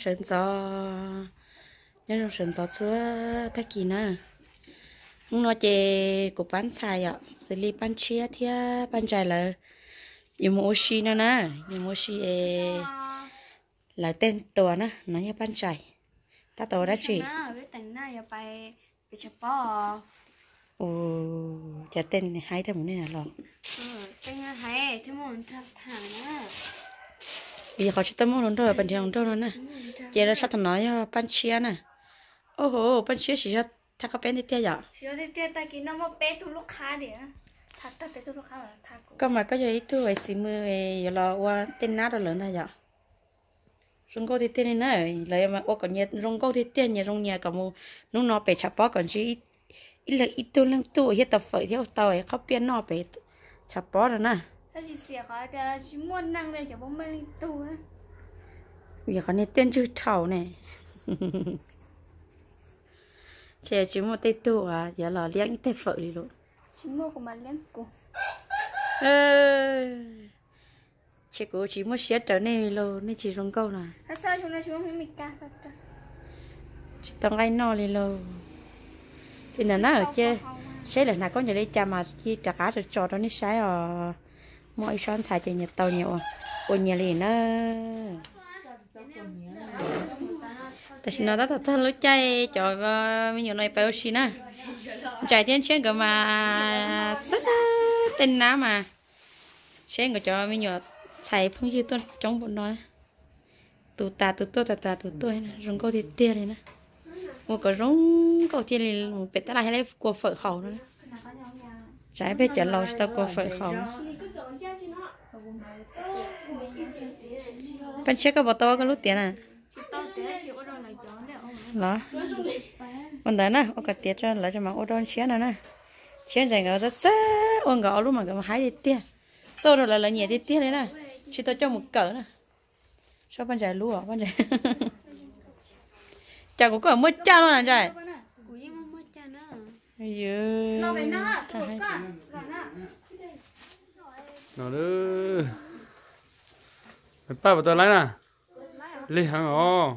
sơn gió nhớ trong sơn gió xưa thay kỳ nè không nói chè của bán xài ạ xử lý bán chia thia bán trái là dùng một oxy nữa nè dùng một oxy là tên ตัว nè nó như bán trái ta tổ đã chỉ ồ chả tên hai thằng này là lọ tên hai thằng một thằng nữa bây giờ họ chỉ tâm mong thôi bình thường thôi nè giờ là sao thằng nói ban chia nè? Ô hô ban chia chỉ cho thằng có bé đi tiêu giờ chỉ đi tiêu ta kia nó mà bé tu lúc khá đi á. Thật ta bé tu lúc khá là thằng có mà có giờ ít tu vậy xí mưa giờ là qua tên nát rồi lớn thôi giờ rong câu thì tên này lại mà ô còn nhà rong câu thì tên nhà rong nhà cả mu nó nó bé chập bó còn chỉ ít là ít tu lăng tu hết tập phải theo tàu ấy có biến nó bé chập bó rồi nè. Ta chỉ xỉa khỏi cái chỉ muốn năng đây chỉ bông mê linh giờ có nên tên chữ thầu này chị chỉ một tay tu à giờ là liếng tay phở đi luôn chỉ mua của mà liếng của chị cố chỉ một xé trở này luôn nên chỉ rong câu à sao chúng chỉ muốn mình thật chị tông ai no đi luôn thì là nó ở chơi sẽ là nào có nhà đây cha mà khi trả cá rồi cho đó nó sai ở mọi son xài thì nhiệt tàu nhiều ôi nhà liền nó tại sao nó đã thật thân lối ờ, chạy cho mình nhiều này bao xí na chạy tiền xe cơ mà rất tên ná mà. Xe của cho mình nhiều xài phong chi tôi trong bọn nó. Tụ ta tụ tôi tà ta tụ tôi rong câu thì tiền này nè. Một cái rong câu tiền này một ta lại hay lấy của phở khẩu nữa trái bể chả lâu ta của phở khẩu. Bên chiếc cái bò to cái lúc tiền à đó còn đấy nè ô cái tiền cho lấy cho mà ô đón chiếc này nè. Chiếc này cái rất rất ôn gạo lúc mà cái hái đi tiền sau rồi là là nhẹ đi tiền đấy nè. Chỉ tao cho một cỡ nè. Sao bên trái lúa bên trái chả có cỡ mất cha luôn à trái Ayo. Nó, Thằng hai con, chị. con nó. nó đó mày ba vào tao lấy nè lấy hàng ồ.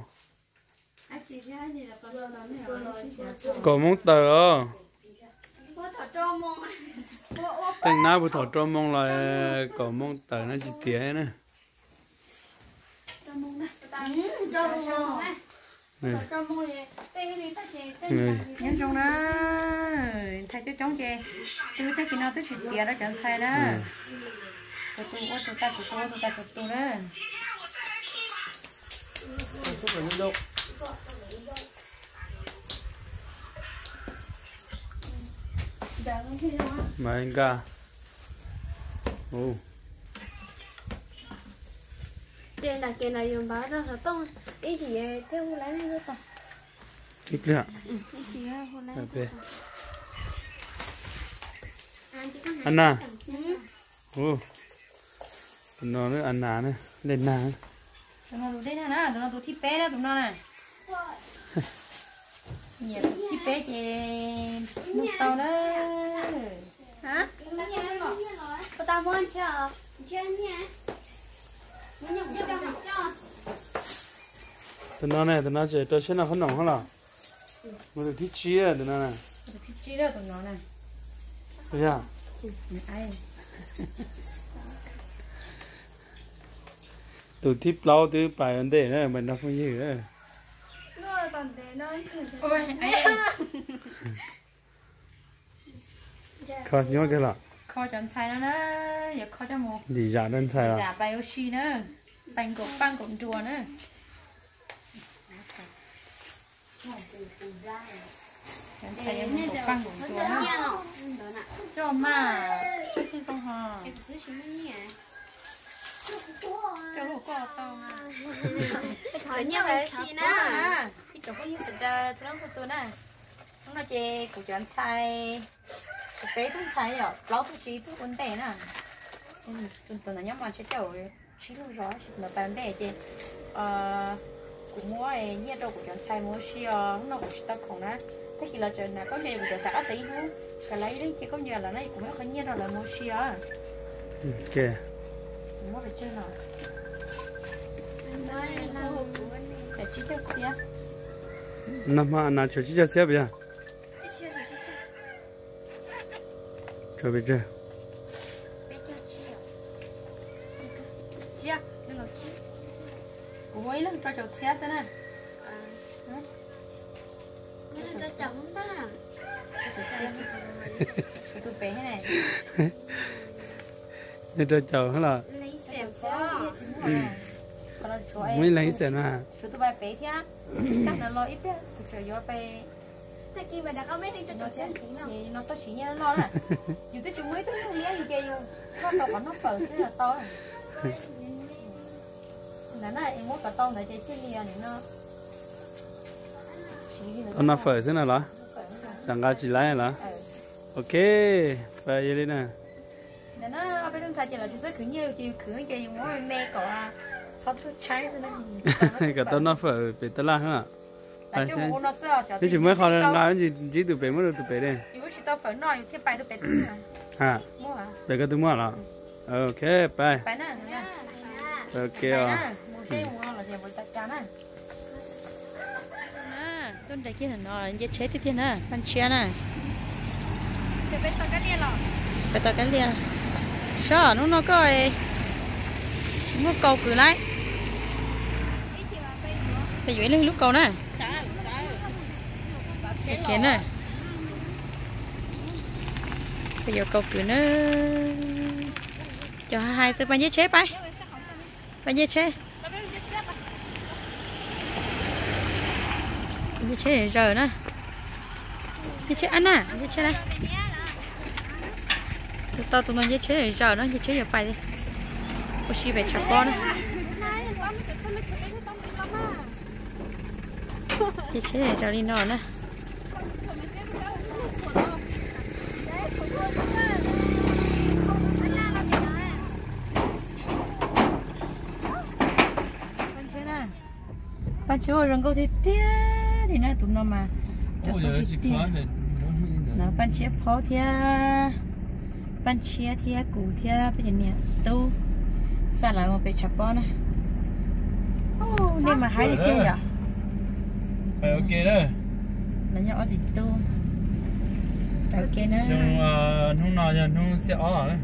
Cổ mong tờ ồ Bố. Bố tên nào bữa thọ cho mong là cổ mong tờ nó chỉ tía nè. Nè. Nhắm trong đó. Thay cho chống chè. Tôi thấy khi nào tôi chỉ tiền đó chẳng sai đó tôi tôi tôi tôi ta tôi tôi tôi ta tôi tôi đó chút khi nào á. mà anh ca ồ Trên là kia này dùng báo ra sở tông. Ý chỉ theo hồ lấy thôi ta. thích lắm hồ lấy. ok Anna Ừ. ồ nó nữa Anna nữa lên nà tụi nó tụi đây nè tụi nó tụi thi bé đó tụi nó nè. Nhiều thi bé chè nước tàu đó. Hả? Cô ta muốn chờ. Chưa học cho. tụi nó này tụi nó chỉ tôi xem nào không nóng không thích chi à tụi nó này. Tụi thi chi đó tụi nó nè thấy à? Ai tụi thích lâu tụi bài vấn đề nữa mình đâu có gì nữa Rồi còn để nó ôi ai khó nhớ cái là kho chọn sai đó đó giờ kho cho một gì giả đơn xài là giả bài oxy nữa bánh cột băng cột chùa nữa chọn sai cho một cột băng cột chùa nữa cho mà cho khi con hò cho lũ cò to mà hỏi nhiều cái cho nó nó chê của chọn sai của bé cũng sai rồi lâu tôi chỉ tôi vấn đề nè tuần tuần là nhóm mà sẽ chậu chỉ lúc rõ chỉ là bán đề chê của mua ấy nhiệt độ của chọn sai mua xì ờ nó cũng sẽ không nè thế khi là chọn là có gì của chọn sai có gì cái lấy đấy chỉ có nhiều là nó cũng không nhiệt độ là mua xì ờ ok mua về chơi nào. Để chỉ cho xí năm mà nào cho chị cho xe bây giờ. Cho bây giờ của mấy lần cho cháu xí thế này Nhưng mà cho chồng ta. tôi bé này. Để cho cháu là còn là mới lấy xe mà chỗ tôi bé bé thế chắc là lo ít đấy tôi chờ vô bé Ta kia mà đã không biết đi cho nó nó sẽ xem nó sẽ chỉ nhau nó lo nè dù tới chúng mấy tôi không lý gì kia nó to còn nó phở thế là to. Nãy này em muốn cả to này chơi chơi liền này nó con nó phở thế nào đó chẳng có chỉ lấy là ừ. Ok vậy vậy đi nè nó bây giờ chỉ là rất cứ nhiều chỉ cứ cái mỗi mẹ có sao tôi trái rồi nó cái tao nó phở bị tao la hả thế chỉ mới hỏi là nói gì chỉ tụi bé mới được tụi bé đây. Nếu chỉ tao phở nói thì bài tôi bé à? Bé cái tụi mua là ok bye. Bài nè ok à tôi để kia nó như chế tiếp theo nè ban chia nè Thế bên tao cái lọ. bây giờ cái liền sợ, nó nó có chỉ mua câu cử lại. Phải dưới lên lúc câu nè. Sẽ kiến này bây giờ câu cử nó cho hai từ bao nhiêu chế bay bao nhiêu chế bao nhiêu chế giờ nữa bao nhiêu chế ăn à bao nhiêu chế đây? Tụi tao tụi nó như chế để giờ nó như chế giờ bay đi. Có gì về chào con như chế để giờ đi nọ nữa bạn chế nè bạn chế ở rừng câu thì tía thì nè tụi nó mà. Cho số thì tía nó bạn chế phô thì bạn chế thì cũ, thì bây giờ nè tu sao lại một bề chập bò nè nên mà hái được kia nhở phải ok đó là nhỏ gì tu ok nữa xong hôm nào giờ hôm sẽ ở rồi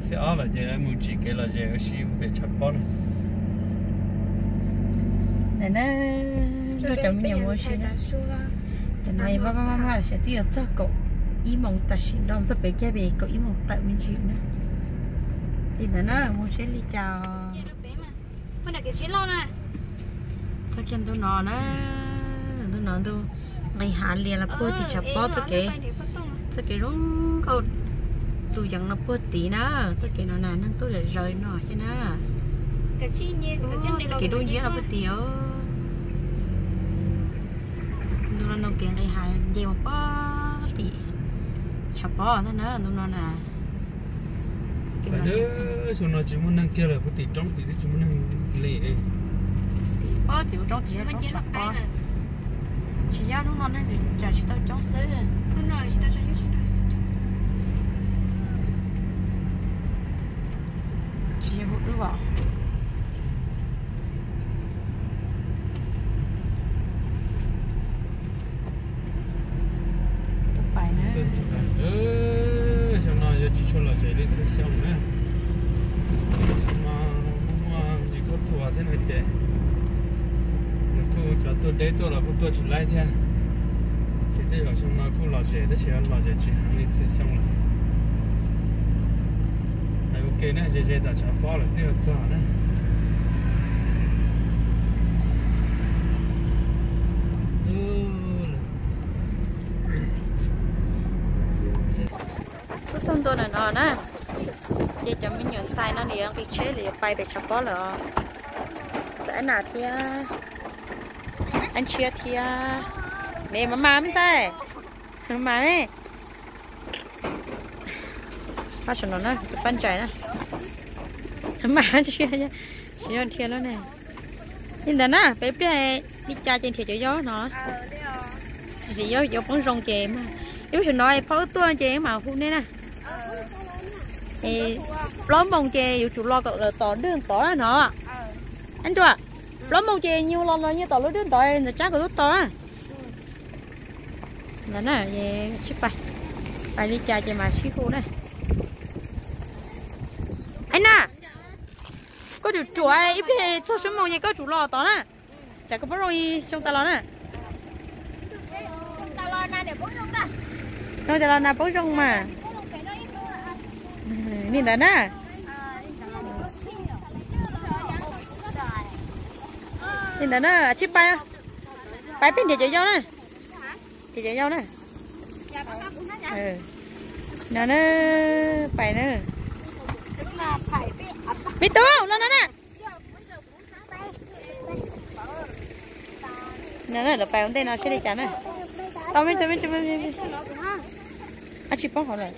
sẽ là giờ em muốn chỉ cái là giờ xí bị chặt bón để nó tôi chẳng nhiều mua gì nữa cho nên ba ba ba ba sẽ tiêu cho cậu ý mong ta xin đông cho bé kia bé cậu ý mong tại mình chịu nữa thì nó nó mua sẽ đi chào đặt cái chế lo nè. sao khi tôi nó nó? Tôi nó tôi ngày hạ liền là bữa thì chập bó cho cái cho cái rung câu tôi chẳng là bữa tí nữa cho cái nó nè nên tôi lại rời nó thế nè Cái chi nhiên, cái đôi dĩa là bữa tí ơ nó nông kiện ngày hạ dây một bó tí chập bó thế nữa tôi nó nè cái phải đó xong nó chỉ muốn nâng kia là có tỷ trong tỷ chỉ muốn nâng lệ bó thì trong chỉ trong nè. chỉ ra nó nó thì chả chỉ tao trong sới Con nói chỉ tao cho như thế nào. chỉ hụt ư vào tôi phải nữa tên chủ tài ơ xong nó giờ chỉ cho là dễ đi chơi xong nữa xong mà mà chỉ có thua thế này chứ cô tôi tôi là cô tôi chỉ lấy thế. Thì đây là xong nó cô là dễ đấy sẽ là dễ chỉ hàng đi chơi xong rồi, này ok nè dễ dễ đã trả bao là tiêu trả nè xong tôi là nè chị cho mình nhận sai nó thì bị chế liền, bay bị chập bó là tại nào thì anh chia thì nè mà mà mới sai mà ấy. Phát triển nó nè ban trái nè mà chia nha chia thiên nó nè. Nhìn thấy nè bé bé đi cha trên thì gió nó. Thì gió gió bóng rong chè mà. Nếu sự nói pháo tua chè mà hôm nay nè. Thì lóm bông chè yêu chủ lo cậu là tỏ đường tỏ là nó. Anh chua lóm bông chè nhiều lần nó như tỏ lối đến tỏ là chắc có tỏ à nè nè về chip bài bài đi chơi chơi mà, xí khu này anh nè có chủ chủ ai? Ít thì cho số mông như có chủ lò tỏ nè. Chả có bao rồi xong ta lò nè. Ta lò na để bố rong ta không ta lò nè bố rong mà. Ừ, nhìn thấy nè. Nhìn thấy nè, chip bay bay pin để chạy nhau nè. Thì chạy nhau nè. Ừ. Nó nó bay nữa biết tu nó nó nè. Nó nó được bay ông tên nó sẽ đi chả nè. Tao biết tao biết tao biết à chip bóng họ rồi